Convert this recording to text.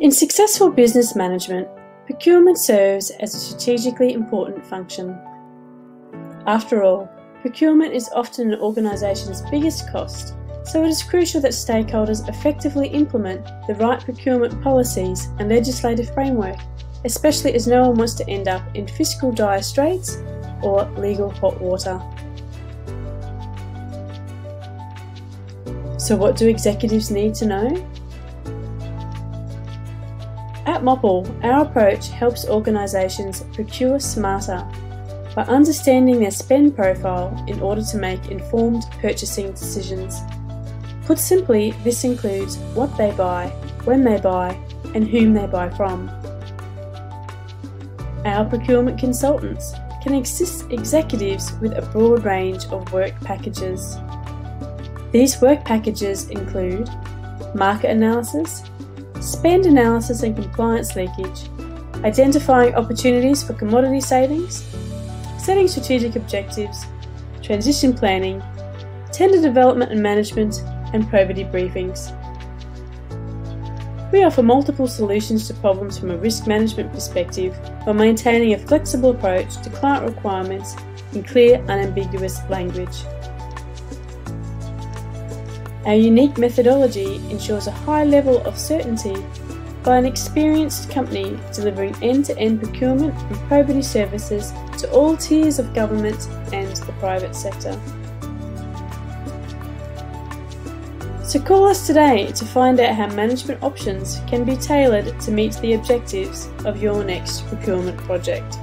In successful business management, procurement serves as a strategically important function. After all, procurement is often an organisation's biggest cost, so it is crucial that stakeholders effectively implement the right procurement policies and legislative framework, especially as no one wants to end up in fiscal dire straits or legal hot water. So, what do executives need to know? At Moppel, our approach helps organisations procure smarter by understanding their spend profile in order to make informed purchasing decisions. Put simply, this includes what they buy, when they buy, and whom they buy from. Our procurement consultants can assist executives with a broad range of work packages. These work packages include market analysis, spend analysis and compliance leakage, identifying opportunities for commodity savings, setting strategic objectives, transition planning, tender development and management, and probity briefings. We offer multiple solutions to problems from a risk management perspective while maintaining a flexible approach to client requirements in clear, unambiguous language. Our unique methodology ensures a high level of certainty by an experienced company delivering end-to-end procurement and probity services to all tiers of government and the private sector. So call us today to find out how management options can be tailored to meet the objectives of your next procurement project.